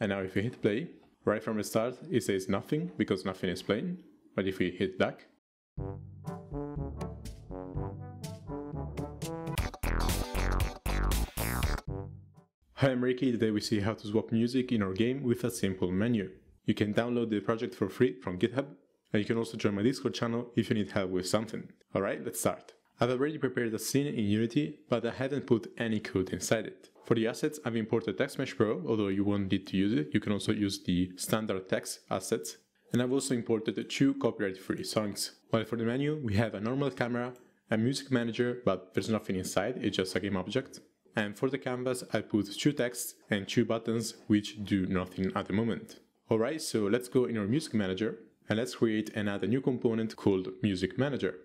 And now if we hit play, right from the start it says nothing because nothing is playing. But if we hit back, Hi, I'm Ricky. Today we see how to swap music in our game with a simple menu. You can download the project for free from GitHub, and you can also join my Discord channel if you need help with something. Alright, let's start. I've already prepared a scene in Unity, but I haven't put any code inside it. For the assets, I've imported TextMesh Pro, although you won't need to use it, you can also use the standard text assets. And I've also imported two copyright-free songs. While for the menu, we have a normal camera, a music manager, but there's nothing inside, it's just a game object. And for the canvas, I put two texts and two buttons which do nothing at the moment. Alright, so let's go in our music manager and let's create and add a new component called music manager.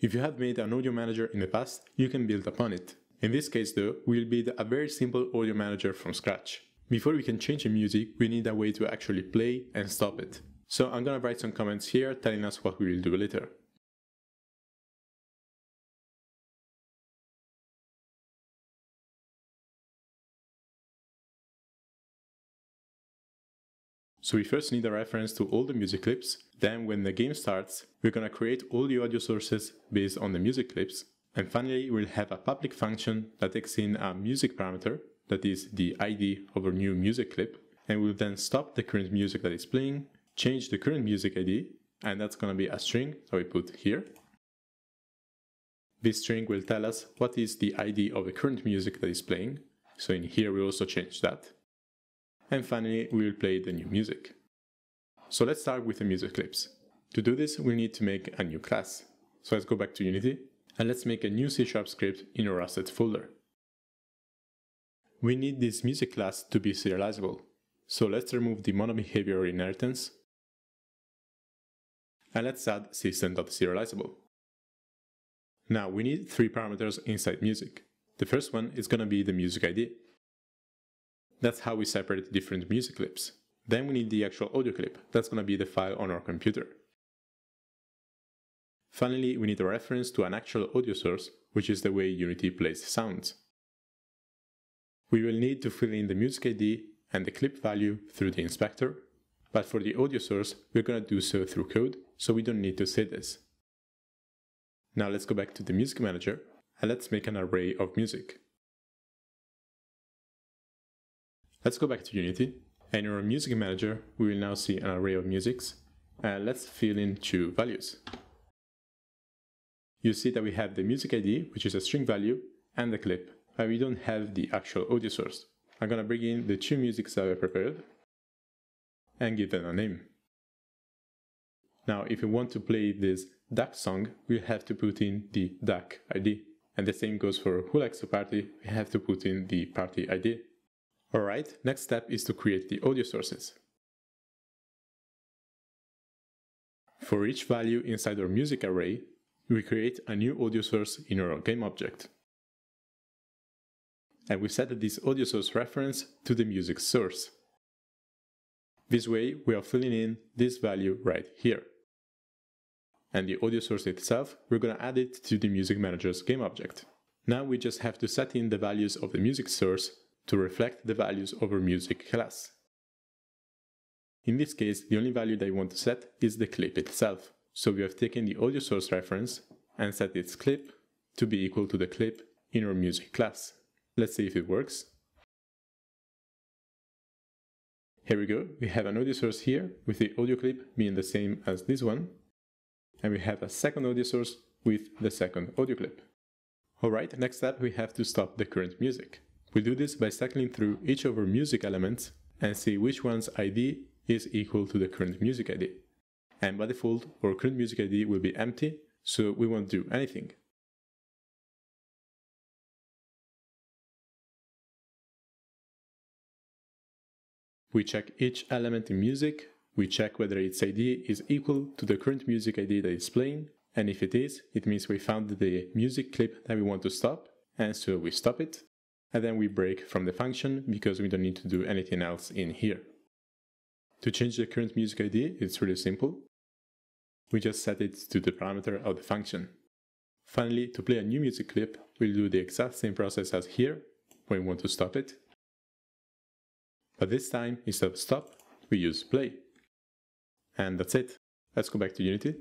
If you have made an audio manager in the past, you can build upon it. In this case though, we'll build a very simple audio manager from scratch. Before we can change the music, we need a way to actually play and stop it. So I'm gonna write some comments here telling us what we will do later. So we first need a reference to all the music clips, then when the game starts, we're gonna create all the audio sources based on the music clips, and finally we'll have a public function that takes in a music parameter, that is the ID of our new music clip, and we'll then stop the current music that is playing, change the current music ID, and that's gonna be a string that we put here. This string will tell us what is the ID of the current music that is playing, so in here we also change that and finally we will play the new music. So let's start with the music clips. To do this we need to make a new class. So let's go back to Unity and let's make a new C Sharp script in our assets folder. We need this music class to be serializable. So let's remove the MonoBehaviour inheritance and let's add system.serializable. Now we need three parameters inside music. The first one is going to be the music ID. That's how we separate different music clips. Then we need the actual audio clip. That's going to be the file on our computer. Finally, we need a reference to an actual audio source, which is the way Unity plays sounds. We will need to fill in the music ID and the clip value through the inspector, but for the audio source, we're going to do so through code, so we don't need to say this. Now let's go back to the music manager and let's make an array of music. Let's go back to Unity, and in our music manager, we will now see an array of musics, and let's fill in two values. You see that we have the music ID, which is a string value, and the clip, but we don't have the actual audio source. I'm gonna bring in the two musics that I prepared, and give them a name. Now, if we want to play this duck song, we have to put in the duck ID. And the same goes for who likes to party, we have to put in the party ID. Alright, next step is to create the audio sources. For each value inside our music array, we create a new audio source in our game object. And we set this audio source reference to the music source. This way, we are filling in this value right here. And the audio source itself, we're going to add it to the Music Manager's game object. Now we just have to set in the values of the music source to reflect the values of our music class. In this case, the only value that I want to set is the clip itself. So we have taken the audio source reference and set its clip to be equal to the clip in our music class. Let's see if it works. Here we go, we have an audio source here with the audio clip being the same as this one. And we have a second audio source with the second audio clip. Alright, next step we have to stop the current music. We do this by cycling through each of our music elements and see which one's ID is equal to the current music ID. And by default, our current music ID will be empty, so we won't do anything. We check each element in music, we check whether its ID is equal to the current music ID that is playing, and if it is, it means we found the music clip that we want to stop, and so we stop it, and then we break from the function because we don't need to do anything else in here. To change the current music ID, it's really simple. We just set it to the parameter of the function. Finally, to play a new music clip, we'll do the exact same process as here, when we want to stop it. But this time, instead of stop, we use play. And that's it. Let's go back to Unity.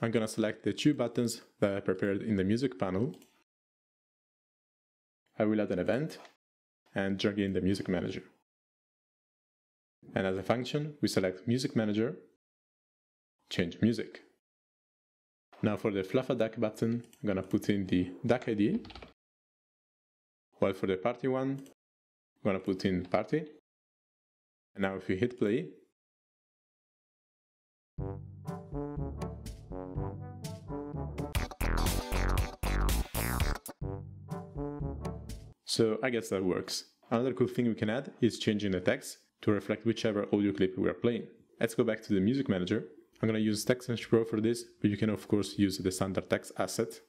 I'm gonna select the two buttons that I prepared in the music panel. I will add an event and drag in the music manager. And as a function, we select music manager, change music. Now for the Fluff a Duck button, I'm gonna put in the duck ID, while for the party one, I'm gonna put in party. And now if we hit play, So I guess that works. Another cool thing we can add is changing the text to reflect whichever audio clip we are playing. Let's go back to the music manager. I'm gonna use TextMesh Pro for this, but you can of course use the standard text asset.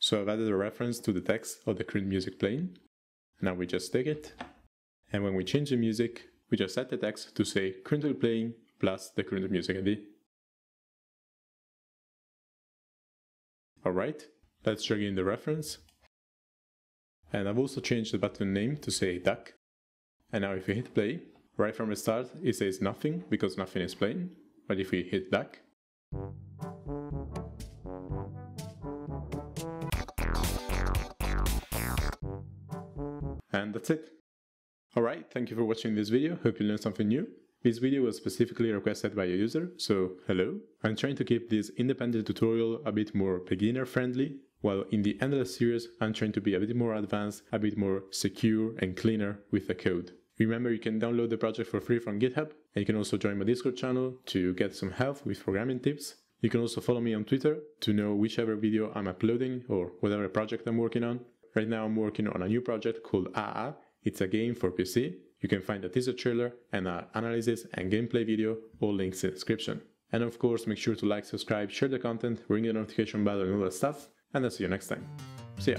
So I've added a reference to the text of the current music playing. Now we just take it, and when we change the music, we just set the text to say currently playing plus the current music ID. Alright, let's drag in the reference. And I've also changed the button name to say duck. And now if we hit play, right from the start it says nothing because nothing is playing. But if we hit back, and that's it. Alright, thank you for watching this video, hope you learned something new. This video was specifically requested by a user, so hello. I'm trying to keep this independent tutorial a bit more beginner friendly, while in the Endless series I'm trying to be a bit more advanced, a bit more secure and cleaner with the code. Remember you can download the project for free from GitHub, and you can also join my Discord channel to get some help with programming tips. You can also follow me on Twitter to know whichever video I'm uploading or whatever project I'm working on. Right now I'm working on a new project called AA. It's a game for PC you can find a teaser trailer and our analysis and gameplay video, all links in the description. And of course, make sure to like, subscribe, share the content, ring the notification bell and all that stuff, and I'll see you next time. See ya!